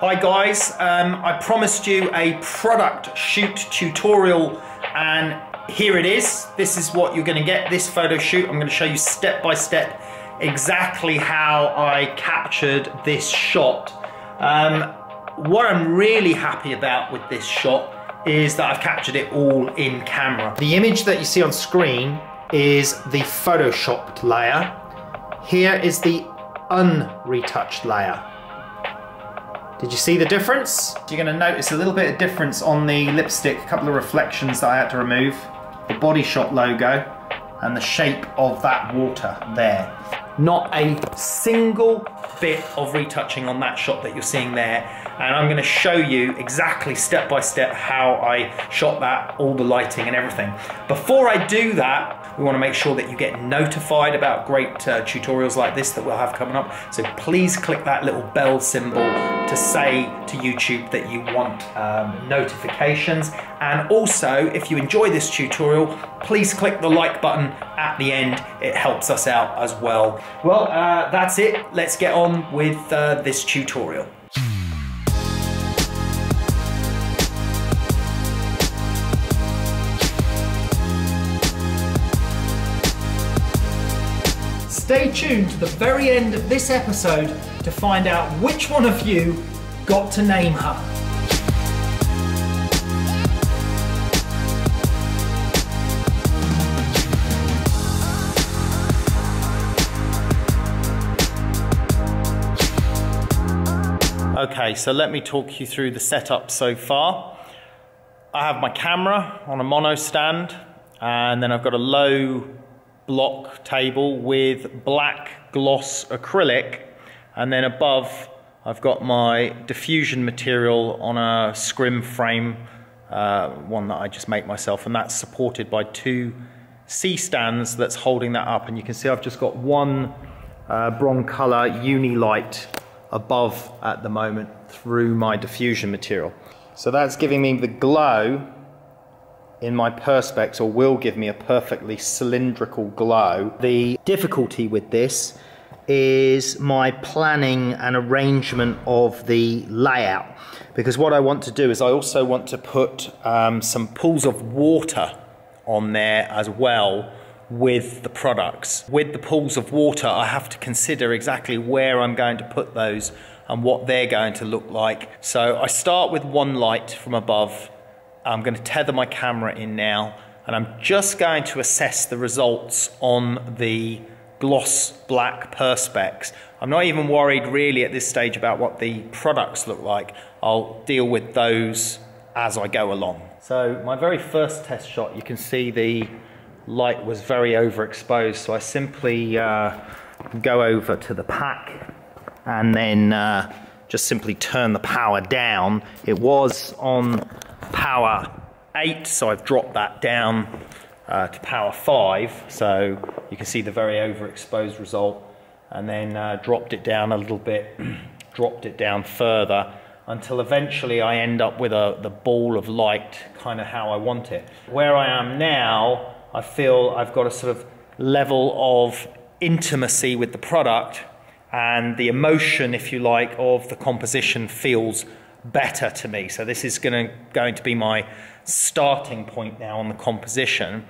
Hi guys, um, I promised you a product shoot tutorial and here it is. This is what you're gonna get, this photo shoot. I'm gonna show you step by step exactly how I captured this shot. Um, what I'm really happy about with this shot is that I've captured it all in camera. The image that you see on screen is the photoshopped layer. Here is the unretouched layer. Did you see the difference? You're going to notice a little bit of difference on the lipstick, a couple of reflections that I had to remove, the Body Shop logo, and the shape of that water there. Not a single bit of retouching on that shot that you're seeing there. And I'm gonna show you exactly step by step how I shot that, all the lighting and everything. Before I do that, we wanna make sure that you get notified about great uh, tutorials like this that we'll have coming up. So please click that little bell symbol to say to YouTube that you want um, notifications. And also, if you enjoy this tutorial, please click the like button at the end. It helps us out as well. Well, uh, that's it. Let's get on with uh, this tutorial. Stay tuned to the very end of this episode to find out which one of you got to name her. Okay, so let me talk you through the setup so far. I have my camera on a mono stand and then I've got a low block table with black gloss acrylic. And then above I've got my diffusion material on a scrim frame uh, one that I just make myself. And that's supported by two C stands that's holding that up. And you can see I've just got one uh, Broncolor Unilite above at the moment through my diffusion material. So that's giving me the glow in my perspex or will give me a perfectly cylindrical glow. The difficulty with this is my planning and arrangement of the layout because what I want to do is I also want to put um, some pools of water on there as well with the products. With the pools of water I have to consider exactly where I'm going to put those and what they're going to look like. So I start with one light from above I'm going to tether my camera in now and I'm just going to assess the results on the gloss black perspex. I'm not even worried really at this stage about what the products look like. I'll deal with those as I go along. So my very first test shot, you can see the light was very overexposed. So I simply uh, go over to the pack and then uh, just simply turn the power down. It was on power 8, so I've dropped that down uh, to power 5, so you can see the very overexposed result, and then uh, dropped it down a little bit, dropped it down further, until eventually I end up with a, the ball of light, kind of how I want it. Where I am now, I feel I've got a sort of level of intimacy with the product, and the emotion, if you like, of the composition feels better to me. So this is going to, going to be my starting point now on the composition.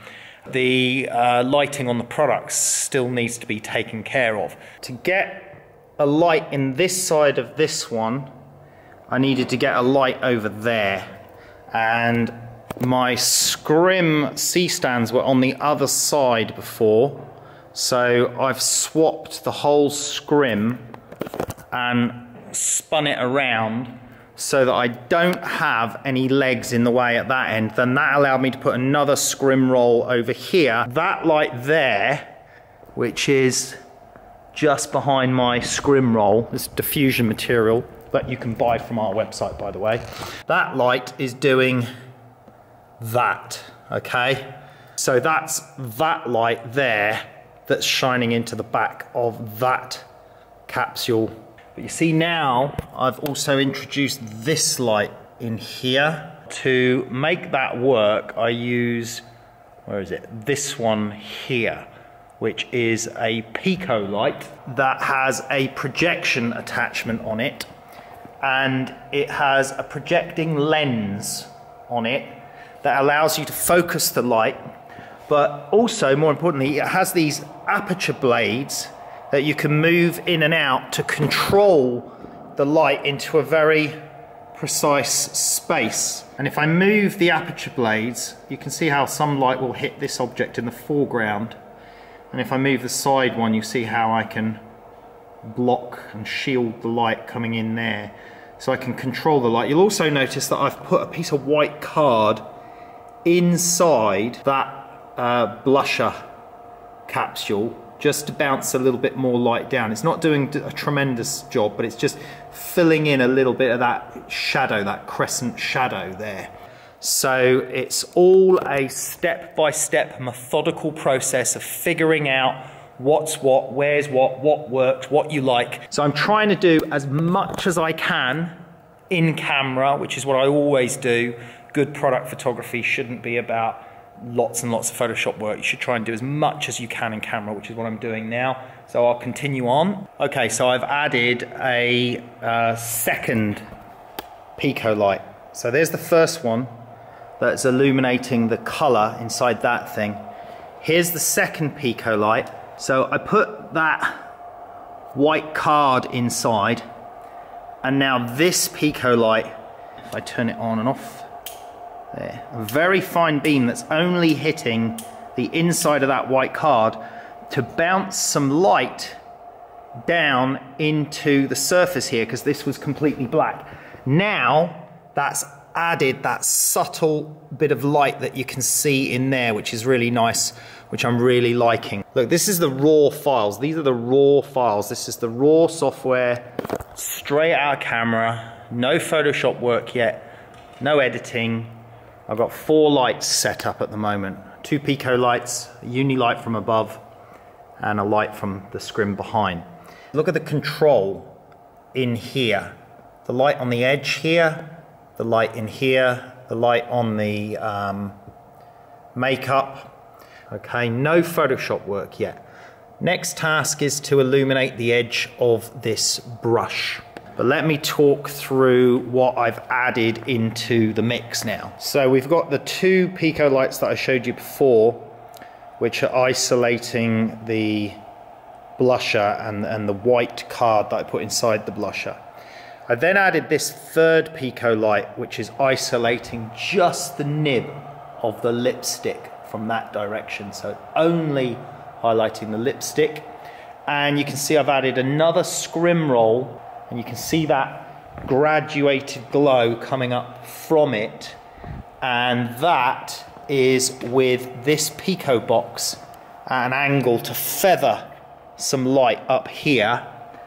The uh, lighting on the products still needs to be taken care of. To get a light in this side of this one, I needed to get a light over there. And my scrim C-stands were on the other side before. So I've swapped the whole scrim and spun it around so that I don't have any legs in the way at that end. Then that allowed me to put another scrim roll over here. That light there, which is just behind my scrim roll, this diffusion material that you can buy from our website, by the way. That light is doing that, okay? So that's that light there that's shining into the back of that capsule but you see now, I've also introduced this light in here. To make that work, I use, where is it? This one here, which is a Picolite that has a projection attachment on it. and it has a projecting lens on it that allows you to focus the light but also more importantly it has these aperture blades that you can move in and out to control the light into a very precise space. And if I move the aperture blades, you can see how some light will hit this object in the foreground. And if I move the side one, you see how I can block and shield the light coming in there. So I can control the light. You'll also notice that I've put a piece of white card inside that uh, blusher capsule just to bounce a little bit more light down. It's not doing a tremendous job, but it's just filling in a little bit of that shadow, that crescent shadow there. So it's all a step-by-step -step methodical process of figuring out what's what, where's what, what works, what you like. So I'm trying to do as much as I can in camera, which is what I always do. Good product photography shouldn't be about lots and lots of Photoshop work. You should try and do as much as you can in camera, which is what I'm doing now. So I'll continue on. Okay, so I've added a uh, second Picolite. So there's the first one that's illuminating the color inside that thing. Here's the second Picolite. So I put that white card inside and now this Picolite, if I turn it on and off, there. A very fine beam that's only hitting the inside of that white card to bounce some light down into the surface here because this was completely black. Now that's added that subtle bit of light that you can see in there which is really nice which I'm really liking. Look this is the raw files these are the raw files this is the raw software straight out of camera no Photoshop work yet no editing I've got four lights set up at the moment. Two Picolites, a Unilite from above, and a light from the scrim behind. Look at the control in here. The light on the edge here, the light in here, the light on the um, makeup. Okay, no Photoshop work yet. Next task is to illuminate the edge of this brush. But let me talk through what I've added into the mix now. So we've got the two Picolites that I showed you before, which are isolating the blusher and, and the white card that I put inside the blusher. I then added this third Picolite, which is isolating just the nib of the lipstick from that direction. So only highlighting the lipstick. And you can see I've added another scrim roll and you can see that graduated glow coming up from it. And that is with this Pico box at an angle to feather some light up here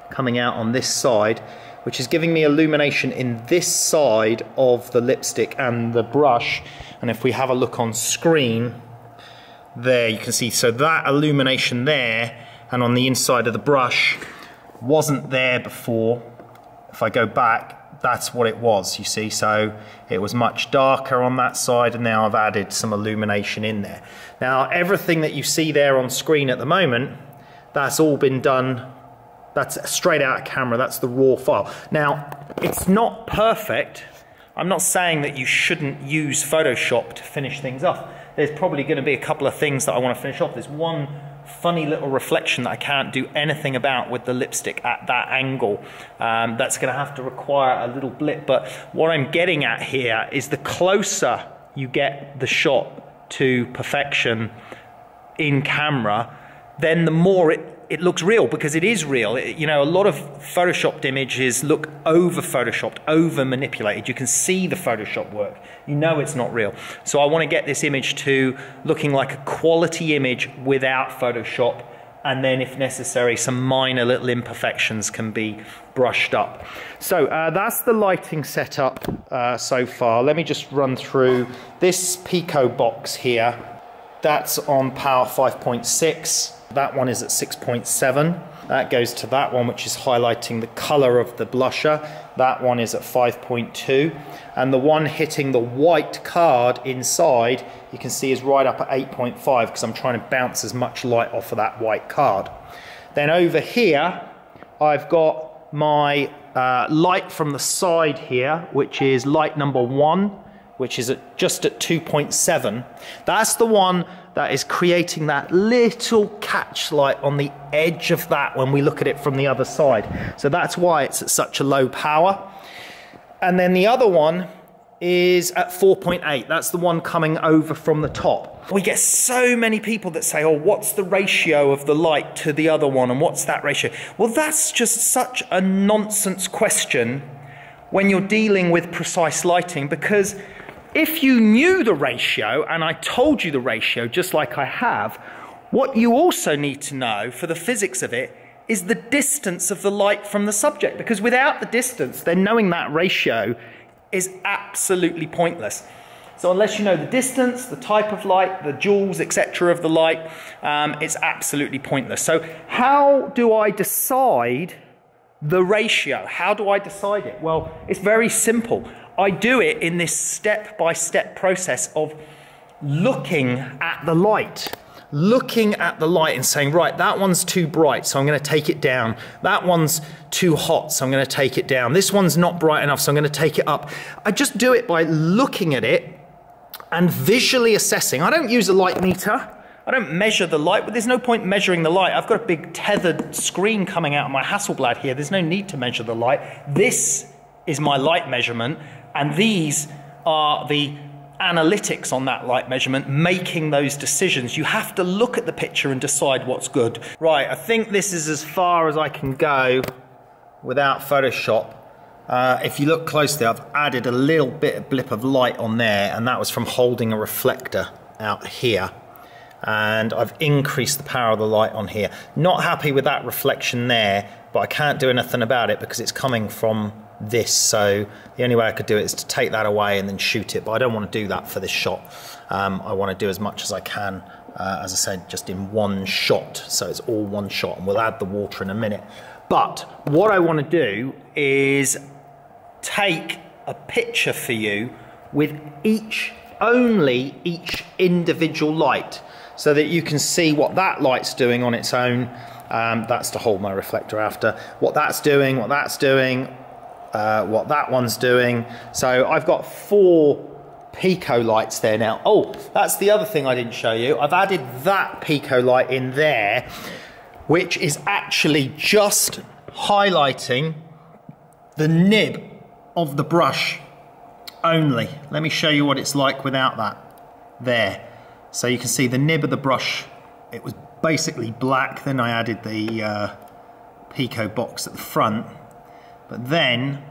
coming out on this side which is giving me illumination in this side of the lipstick and the brush. And if we have a look on screen there you can see. So that illumination there and on the inside of the brush wasn't there before. If I go back, that's what it was, you see. So it was much darker on that side and now I've added some illumination in there. Now everything that you see there on screen at the moment, that's all been done, that's straight out of camera, that's the raw file. Now, it's not perfect. I'm not saying that you shouldn't use Photoshop to finish things off. There's probably gonna be a couple of things that I wanna finish off. There's one funny little reflection that I can't do anything about with the lipstick at that angle. Um, that's going to have to require a little blip. But what I'm getting at here is the closer you get the shot to perfection in camera, then the more it it looks real because it is real. It, you know, a lot of photoshopped images look over photoshopped, over manipulated. You can see the Photoshop work. You know it's not real. So I want to get this image to looking like a quality image without Photoshop. And then, if necessary, some minor little imperfections can be brushed up. So uh, that's the lighting setup uh, so far. Let me just run through this Pico box here. That's on power 5.6. That one is at 6.7. That goes to that one, which is highlighting the color of the blusher. That one is at 5.2. And the one hitting the white card inside, you can see is right up at 8.5 because I'm trying to bounce as much light off of that white card. Then over here, I've got my uh, light from the side here, which is light number one, which is at just at 2.7. That's the one that is creating that little catch light on the edge of that when we look at it from the other side. So that's why it's at such a low power. And then the other one is at 4.8. That's the one coming over from the top. We get so many people that say, oh, what's the ratio of the light to the other one and what's that ratio? Well, that's just such a nonsense question when you're dealing with precise lighting because if you knew the ratio and I told you the ratio just like I have, what you also need to know for the physics of it is the distance of the light from the subject because without the distance, then knowing that ratio is absolutely pointless. So unless you know the distance, the type of light, the joules, etc. of the light, um, it's absolutely pointless. So how do I decide the ratio? How do I decide it? Well, it's very simple. I do it in this step-by-step process of looking at the light looking at the light and saying, right, that one's too bright, so I'm going to take it down. That one's too hot, so I'm going to take it down. This one's not bright enough, so I'm going to take it up. I just do it by looking at it and visually assessing. I don't use a light meter. I don't measure the light, but there's no point measuring the light. I've got a big tethered screen coming out of my Hasselblad here. There's no need to measure the light. This is my light measurement, and these are the analytics on that light measurement, making those decisions. You have to look at the picture and decide what's good. Right, I think this is as far as I can go without Photoshop. Uh, if you look closely, I've added a little bit of blip of light on there, and that was from holding a reflector out here. And I've increased the power of the light on here. Not happy with that reflection there, but I can't do anything about it because it's coming from this. So the only way I could do it is to take that away and then shoot it but I don't want to do that for this shot. Um, I want to do as much as I can uh, as I said just in one shot. So it's all one shot and we'll add the water in a minute. But what I want to do is take a picture for you with each only each individual light so that you can see what that light's doing on its own. Um, that's to hold my reflector after. What that's doing what that's doing uh, what that one's doing. So I've got four Picolites there now. Oh, that's the other thing I didn't show you. I've added that Picolite in there, which is actually just highlighting the nib of the brush only. Let me show you what it's like without that there. So you can see the nib of the brush, it was basically black. Then I added the uh, Pico box at the front but then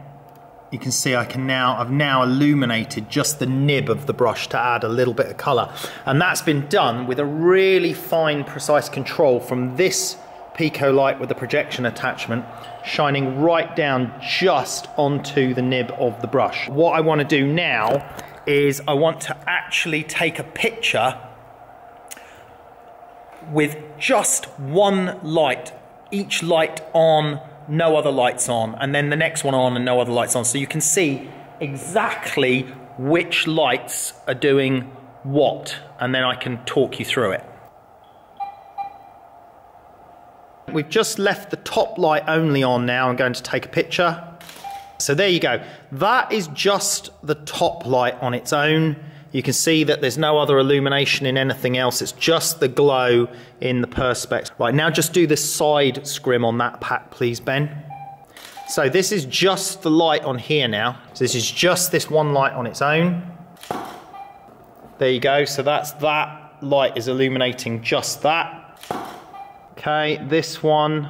you can see I can now, I've now illuminated just the nib of the brush to add a little bit of color. And that's been done with a really fine, precise control from this Picolite with the projection attachment shining right down just onto the nib of the brush. What I want to do now is I want to actually take a picture with just one light, each light on no other lights on, and then the next one on and no other lights on. So you can see exactly which lights are doing what, and then I can talk you through it. We've just left the top light only on now. I'm going to take a picture. So there you go. That is just the top light on its own. You can see that there's no other illumination in anything else. It's just the glow in the perspex. Right, now just do the side scrim on that pack, please, Ben. So this is just the light on here now. So this is just this one light on its own. There you go. So that's that light is illuminating just that. Okay, this one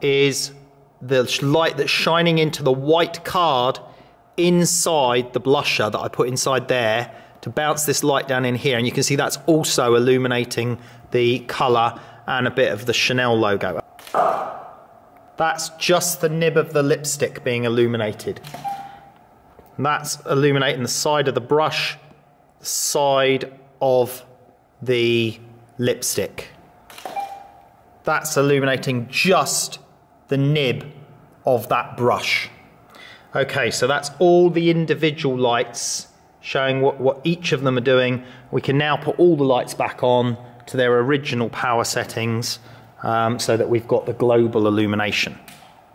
is the light that's shining into the white card inside the blusher that I put inside there to bounce this light down in here and you can see that's also illuminating the colour and a bit of the Chanel logo. That's just the nib of the lipstick being illuminated. that's illuminating the side of the brush, the side of the lipstick. That's illuminating just the nib of that brush. Okay, so that's all the individual lights showing what, what each of them are doing. We can now put all the lights back on to their original power settings um, so that we've got the global illumination.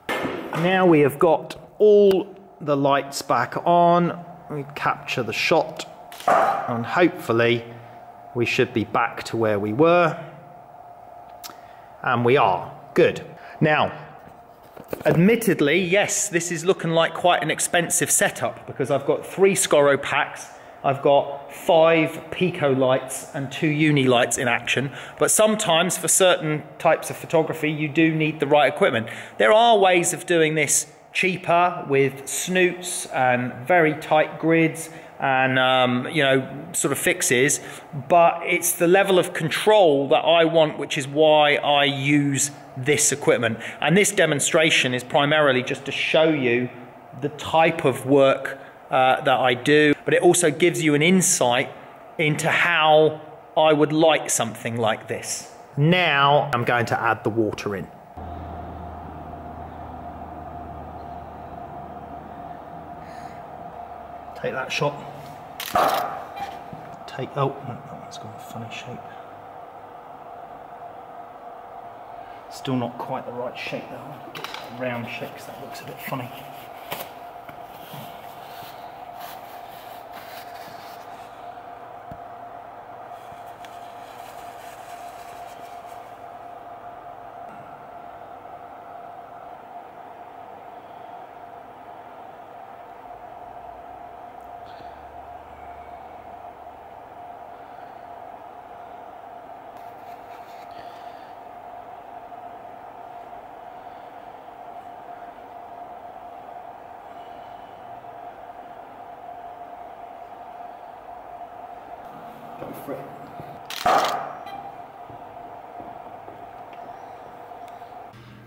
Now we have got all the lights back on. We capture the shot and hopefully we should be back to where we were. And we are. Good. Now, admittedly, yes, this is looking like quite an expensive setup because I've got three Scoro packs I've got five Picolites and two Unilites in action. But sometimes for certain types of photography, you do need the right equipment. There are ways of doing this cheaper with snoots and very tight grids and um, you know sort of fixes but it's the level of control that I want which is why I use this equipment and this demonstration is primarily just to show you the type of work uh, that I do, but it also gives you an insight into how I would like something like this. Now I'm going to add the water in. Take that shot. Take, oh, that one's got a funny shape. Still not quite the right shape though. Round shape because that looks a bit funny. It.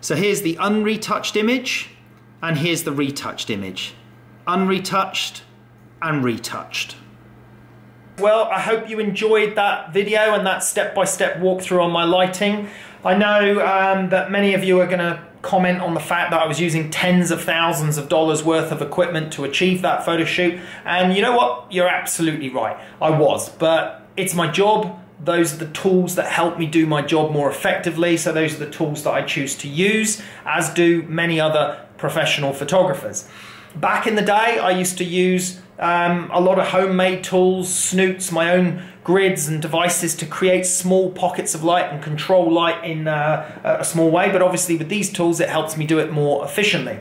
So here's the unretouched image, and here's the retouched image. Unretouched and retouched. Well, I hope you enjoyed that video and that step-by-step -step walkthrough on my lighting. I know um, that many of you are going to comment on the fact that I was using tens of thousands of dollars worth of equipment to achieve that photo shoot. And you know what? You're absolutely right. I was, but it's my job. Those are the tools that help me do my job more effectively. So those are the tools that I choose to use, as do many other professional photographers. Back in the day, I used to use um, a lot of homemade tools, snoots, my own grids and devices to create small pockets of light and control light in uh, a small way. But obviously with these tools, it helps me do it more efficiently.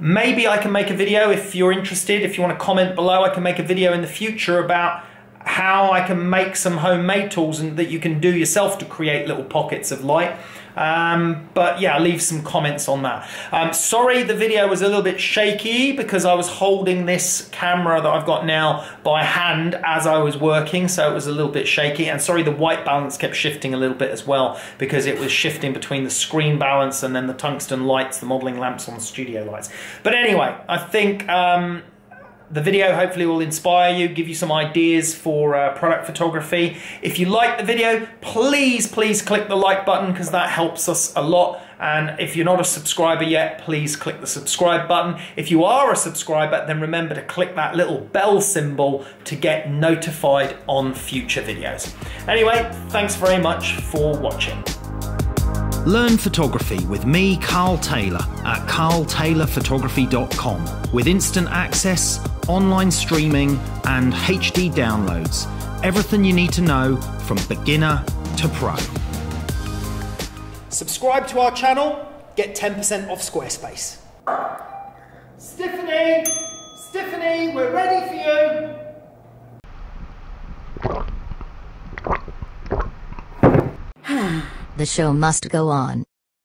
Maybe I can make a video if you're interested. If you want to comment below, I can make a video in the future about how I can make some homemade tools and that you can do yourself to create little pockets of light. Um, but yeah, leave some comments on that. Um, sorry the video was a little bit shaky because I was holding this camera that I've got now by hand as I was working, so it was a little bit shaky. And sorry the white balance kept shifting a little bit as well because it was shifting between the screen balance and then the tungsten lights, the modeling lamps on the studio lights. But anyway, I think um, the video hopefully will inspire you, give you some ideas for uh, product photography. If you like the video, please, please click the like button because that helps us a lot. And if you're not a subscriber yet, please click the subscribe button. If you are a subscriber, then remember to click that little bell symbol to get notified on future videos. Anyway, thanks very much for watching. Learn photography with me, Karl Taylor, at karltaylorphotography.com with instant access, online streaming, and HD downloads. Everything you need to know from beginner to pro. Subscribe to our channel, get 10% off Squarespace. Stephanie! Stephanie, we're ready for you! The show must go on.